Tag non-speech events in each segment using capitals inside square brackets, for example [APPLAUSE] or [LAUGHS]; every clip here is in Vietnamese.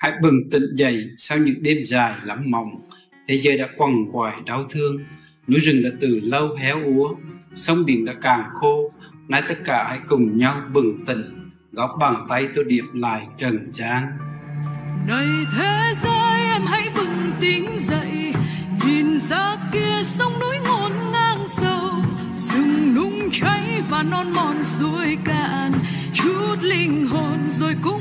hãy bừng tỉnh dậy sau những đêm dài lắm mộng. Thế giới đã quằn quại đau thương. Núi rừng đã từ lâu héo úa. Sông biển đã càng khô. Nay tất cả hãy cùng nhau bừng tỉnh. Góp bàn tay tôi điểm lại trần gian. Này thế giới, em hãy bừng tỉnh dậy. Nhìn ra kia sông núi ngổn ngang sâu. Rừng nung cháy và non mòn suối cạn. Chút linh hồn rồi cũng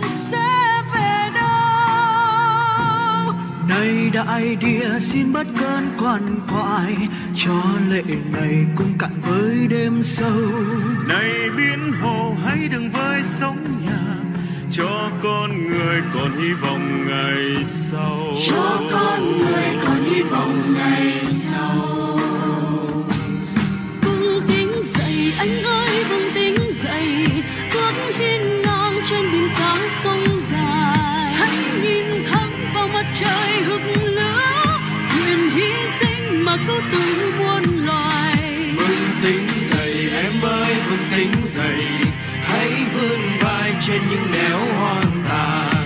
này đại địa xin bớt cơn quằn quại cho lệ này cùng cạn với đêm sâu. Này biến hồ hãy đừng với sóng nhà cho con người còn hy vọng ngày sau. Cho con người còn hy vọng ngày sau. Bừng tỉnh dậy anh ơi bừng tỉnh dậy bước hiên ngang trên biển cả em ơi vững tính dậy. Hãy vươn vai trên những nẻo hoang tàn.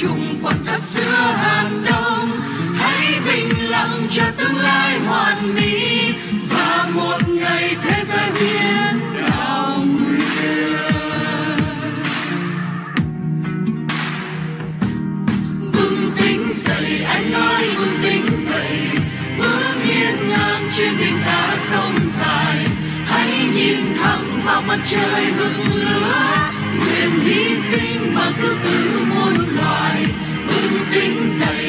Chung quanh quằn xưa giữa hàn đông. Hãy bình lặng cho tương lai hoàn mỹ và một ngày thế giới biến đảo bừng tỉnh dậy, anh ơi, bừng tỉnh dậy. Bước hiên ngang trên đỉnh đá sông dài. Hãy nhìn thẳng vào mặt trời rực lửa. Nguyện hy sinh và cứ tử muôn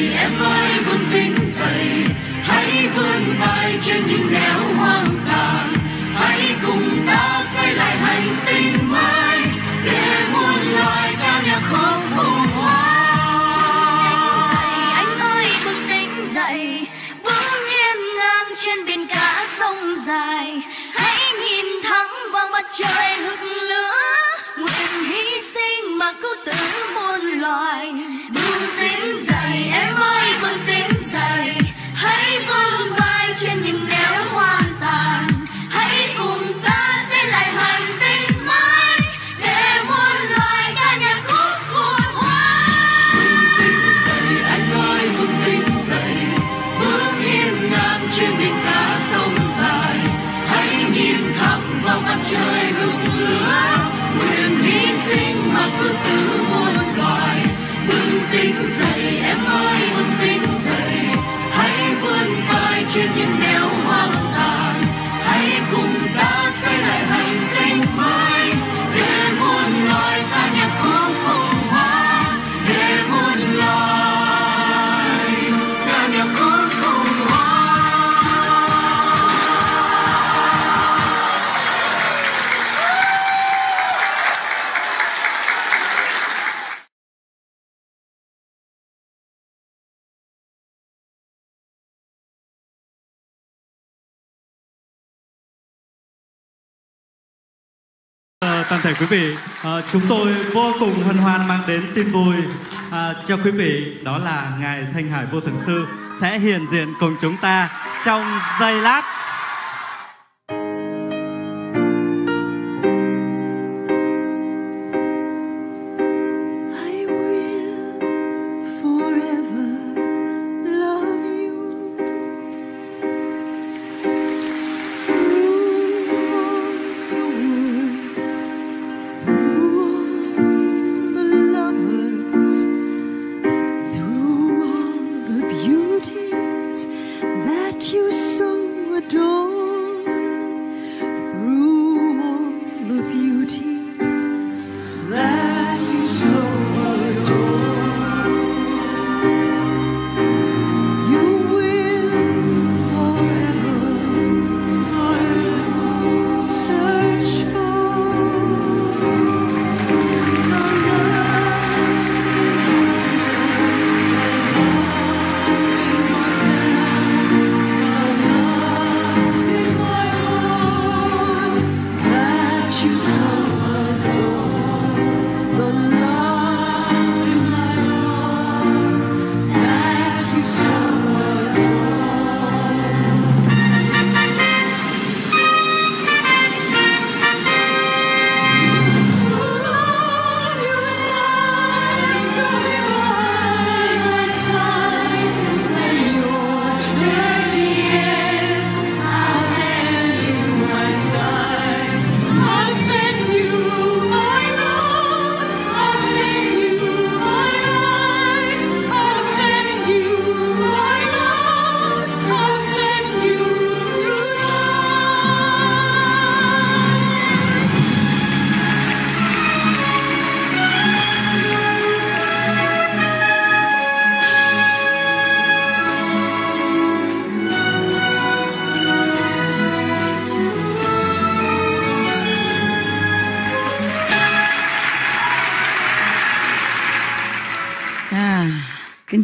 em ơi vươn tính dậy. Hãy vươn vai trên những nẻo hoang tàn. Hãy cùng ta xây lại hành tinh mới để muôn loài ta nhà khóc phùng hoa anh ơi vươn tính dậy. Bước hiên ngang trên biển cả sông dài. Hãy nhìn thẳng vào mặt trời hực toàn thể quý vị, À, chúng tôi vô cùng hân hoan mang đến tin vui à, cho quý vị đó là ngài Thanh Hải Vô thần Sư sẽ hiện diện cùng chúng ta trong giây lát.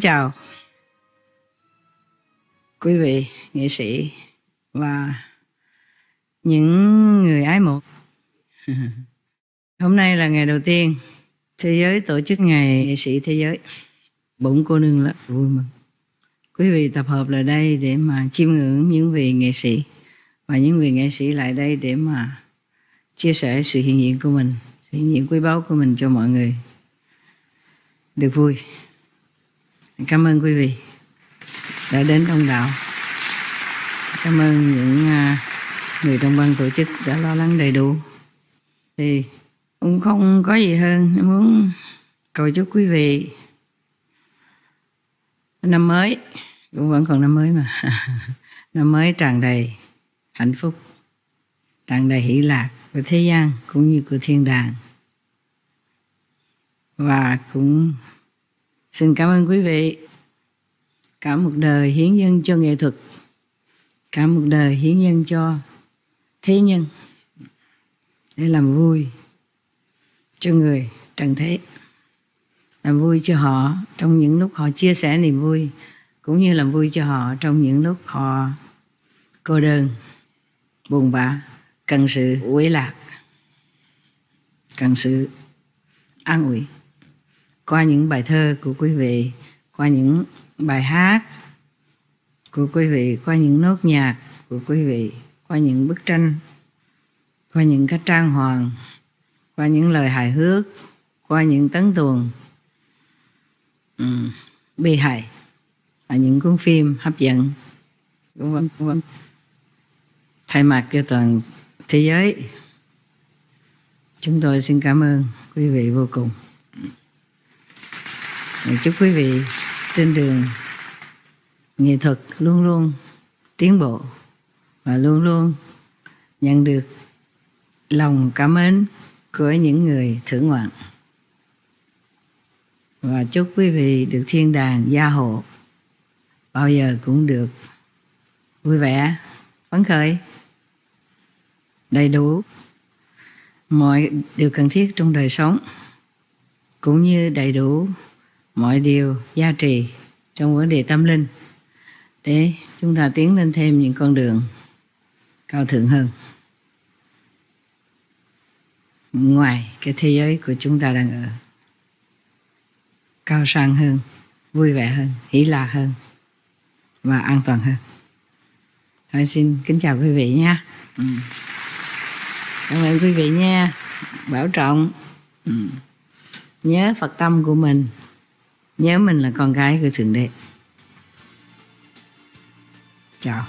Chào quý vị nghệ sĩ và những người ái mộ. [LAUGHS] Hôm nay là ngày đầu tiên thế giới tổ chức ngày nghệ sĩ thế giới. Bụng cô nương rất vui mừng. Quý vị tập hợp lại đây để mà chiêm ngưỡng những vị nghệ sĩ và những vị nghệ sĩ lại đây để mà chia sẻ sự hiện diện của mình, sự hiện diện quý báu của mình cho mọi người được vui. Cảm ơn quý vị đã đến đông đảo. Cảm ơn những à, người trong ban tổ chức đã lo lắng đầy đủ. Thì cũng không có gì hơn muốn cầu chúc quý vị năm mới, cũng vẫn còn năm mới mà [LAUGHS] năm mới tràn đầy hạnh phúc, tràn đầy hỷ lạc của thế gian cũng như của thiên đàng và cũng xin cảm ơn quý vị. Cả một đời hiến dân cho nghệ thuật. Cả một đời hiến dân cho thế nhân. Để làm vui cho người trần thế. Làm vui cho họ trong những lúc họ chia sẻ niềm vui, cũng như làm vui cho họ trong những lúc họ cô đơn, buồn bã, cần sự quấy lạc, cần sự an ủi qua những bài thơ của quý vị qua những bài hát của quý vị qua những nốt nhạc của quý vị qua những bức tranh qua những cách trang hoàng qua những lời hài hước qua những tấn tuồng um, bi hài và những cuốn phim hấp dẫn. Vân vân vân. Thay mặt cho toàn thế giới chúng tôi xin cảm ơn quý vị vô cùng. Dạ, chúc quý vị trên đường nghệ thuật luôn luôn tiến bộ và luôn luôn nhận được lòng cảm ơn của những người thưởng ngoạn. Và chúc quý vị được thiên đàng gia hộ, bao giờ cũng được vui vẻ, phấn khởi, đầy đủ mọi điều cần thiết trong đời sống, cũng như đầy đủ mọi điều giá trị trong vấn đề tâm linh. Để chúng ta tiến lên thêm những con đường cao thượng hơn. Ngoài cái thế giới của chúng ta đang ở cao sang hơn vui vẻ hơn hỷ lạc hơn và an toàn hơn. Thôi xin kính chào quý vị nha. Ừ. cảm ơn quý vị nha. Bảo trọng. Ừ. nhớ phật tâm của mình nhớ mình là con gái của thượng đế. Chào.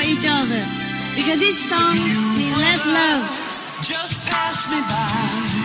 For each other. Because this song means less love. just pass me by.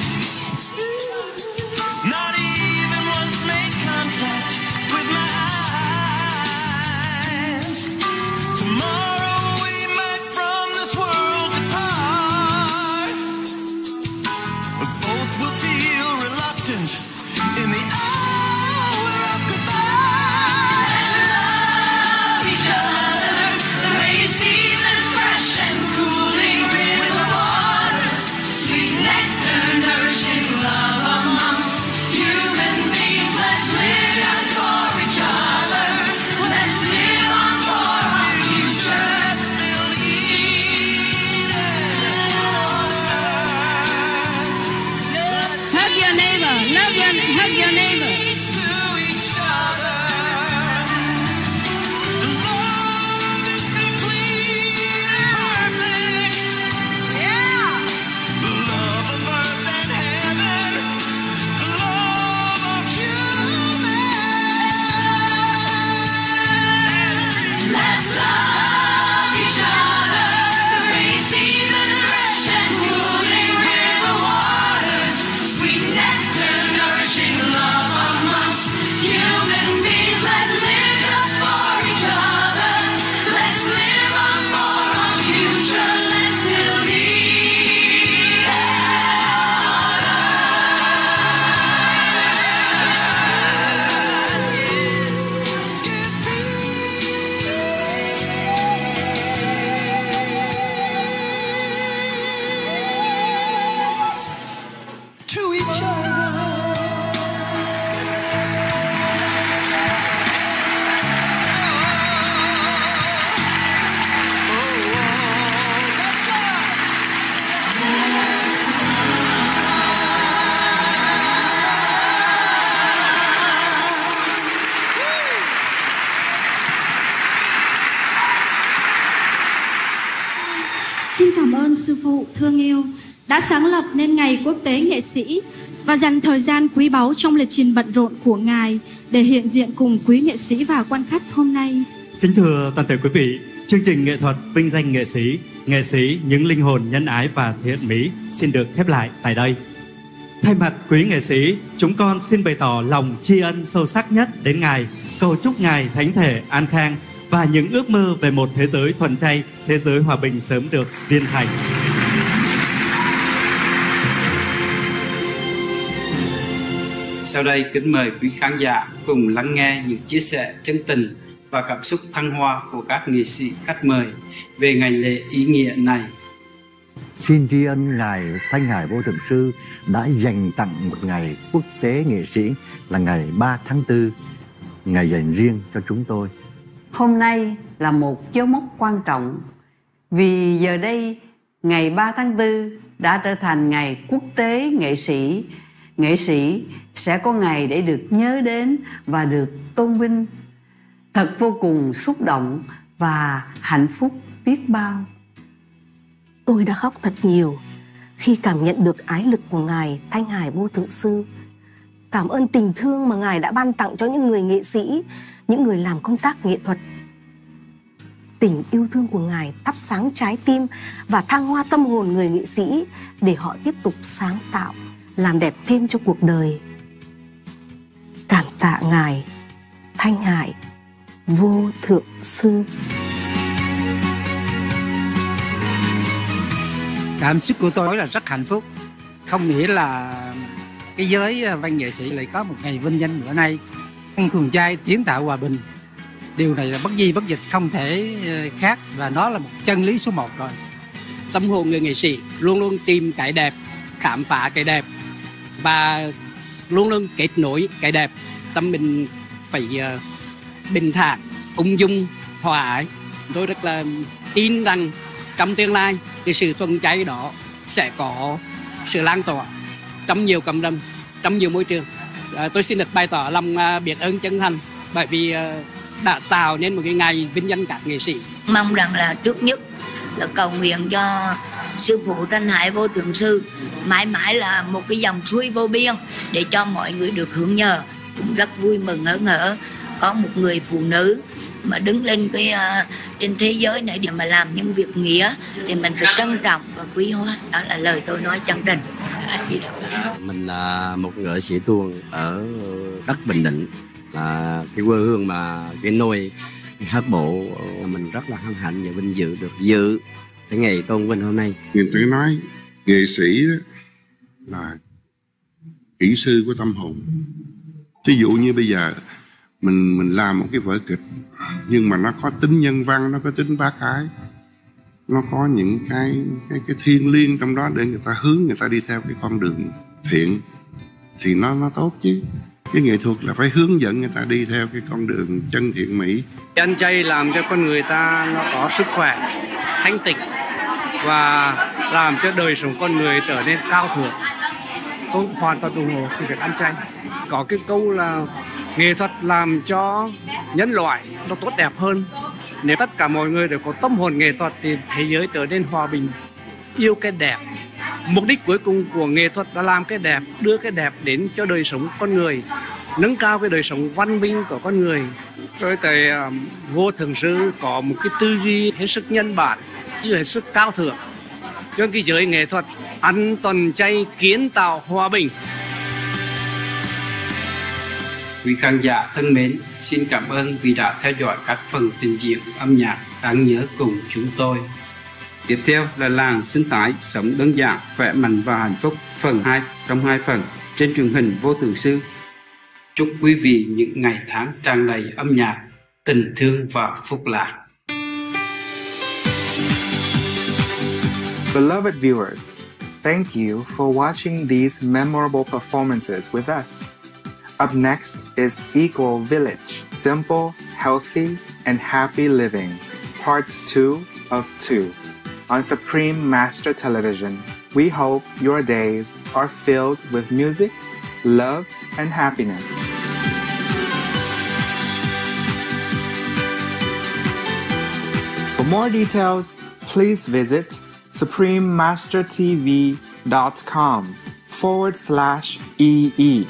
Phụ thương yêu đã sáng lập nên Ngày Quốc tế Nghệ sĩ và dành thời gian quý báu trong lịch trình bận rộn của Ngài để hiện diện cùng quý nghệ sĩ và quan khách hôm nay. Kính thưa toàn thể quý vị, chương trình nghệ thuật vinh danh nghệ sĩ, nghệ sĩ những linh hồn nhân ái và thiện mỹ xin được khép lại tại đây. Thay mặt quý nghệ sĩ, chúng con xin bày tỏ lòng tri ân sâu sắc nhất đến Ngài, cầu chúc Ngài thánh thể an khang và những ước mơ về một thế giới thuần chay, thế giới hòa bình sớm được viên thành. Sau đây kính mời quý khán giả cùng lắng nghe những chia sẻ chân tình và cảm xúc thăng hoa của các nghệ sĩ khách mời về ngày lễ ý nghĩa này. Xin tri ân Ngài Thanh Hải Vô Thượng Sư đã dành tặng một ngày quốc tế nghệ sĩ là ngày 3 tháng 4, ngày dành riêng cho chúng tôi. Hôm nay là một dấu mốc quan trọng vì giờ đây ngày 3 tháng 4 đã trở thành ngày quốc tế nghệ sĩ. Nghệ sĩ sẽ có ngày để được nhớ đến và được tôn vinh. Thật vô cùng xúc động và hạnh phúc biết bao. Tôi đã khóc thật nhiều khi cảm nhận được ái lực của Ngài Thanh Hải Vô Thượng Sư. Cảm ơn tình thương mà Ngài đã ban tặng cho những người nghệ sĩ, những người làm công tác nghệ thuật. Tình yêu thương của Ngài thắp sáng trái tim và thăng hoa tâm hồn người nghệ sĩ để họ tiếp tục sáng tạo, làm đẹp thêm cho cuộc đời. Cảm tạ Ngài Thanh Hải Vô Thượng Sư. cảm xúc của tôi là rất hạnh phúc. Không nghĩ là cái giới văn nghệ sĩ lại có một ngày vinh danh bữa nay. Ăn thường chay kiến tạo hòa bình. Điều này là bất di bất dịch không thể ờ, khác và nó là một chân lý số một rồi. Tâm hồn người nghệ sĩ luôn luôn tìm cái đẹp khám phá cái đẹp và luôn luôn kết nối cái đẹp tâm mình phải uh, bình thản ung dung hòa ái. Tôi rất là tin rằng trong tương lai cái sự thuần cháy đó sẽ có sự lan tỏa trong nhiều cộng đồng trong nhiều môi trường. À, tôi xin được bày tỏ lòng à, biết ơn chân thành bởi vì à, đã tạo nên một cái ngày vinh danh các nghệ sĩ. Mong rằng là trước nhất là cầu nguyện cho sư phụ thanh hải vô thượng sư mãi mãi là một cái dòng suối vô biên để cho mọi người được hưởng nhờ. Cũng rất vui mừng ngỡ ngỡ có một người phụ nữ mà đứng lên cái uh, trên thế giới này để mà làm những việc nghĩa thì mình rất trân trọng và quý hóa. Đó là lời tôi nói chân tình à, mình là một nghệ sĩ tuồng ở đất bình định là cái quê hương mà cái nôi cái hát bộ mình rất là hân hạnh và vinh dự được dự cái ngày tôn vinh hôm nay. Người ta nói nghệ sĩ là kỹ sư của tâm hồn. Thí dụ như bây giờ mình mình làm một cái vở kịch nhưng mà nó có tính nhân văn nó có tính bác ái nó có những cái cái cái thiên liêng trong đó để người ta hướng người ta đi theo cái con đường thiện thì nó nó tốt chứ. Cái nghệ thuật là phải hướng dẫn người ta đi theo cái con đường chân thiện mỹ. Ăn chay làm cho con người ta nó có sức khỏe thanh tịnh và làm cho đời sống con người trở nên cao thượng. Tôi hoàn toàn ủng hộ cái việc ăn chay. Có cái câu là nghệ thuật làm cho nhân loại nó tốt đẹp hơn. Nếu tất cả mọi người đều có tâm hồn nghệ thuật thì thế giới trở nên hòa bình, yêu cái đẹp. Mục đích cuối cùng của nghệ thuật là làm cái đẹp, đưa cái đẹp đến cho đời sống con người, nâng cao cái đời sống văn minh của con người. Tôi thấy à, vô thường sư có một cái tư duy hết sức nhân bản hết sức cao thượng cho cái giới nghệ thuật ăn tuần chay kiến tạo hòa bình Quý khán giả thân mến, xin cảm ơn vì đã theo dõi các phần trình diễn âm nhạc đáng nhớ cùng chúng tôi. Tiếp theo là làng sinh thái sống đơn giản, khỏe mạnh và hạnh phúc phần 2 trong hai phần trên truyền hình vô tượng sư. Chúc quý vị những ngày tháng tràn đầy âm nhạc, tình thương và phúc lạc. Beloved viewers, thank you for watching these memorable performances with us. Up next is Equal Village Simple, Healthy, and Happy Living, Part 2 of 2 on Supreme Master Television. We hope your days are filled with music, love, and happiness. For more details, please visit suprememastertv.com forward slash EE.